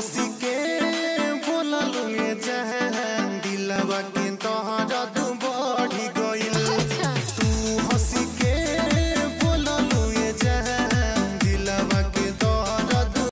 हँसी के बोला लूँगे जह दिलवा के तोहरा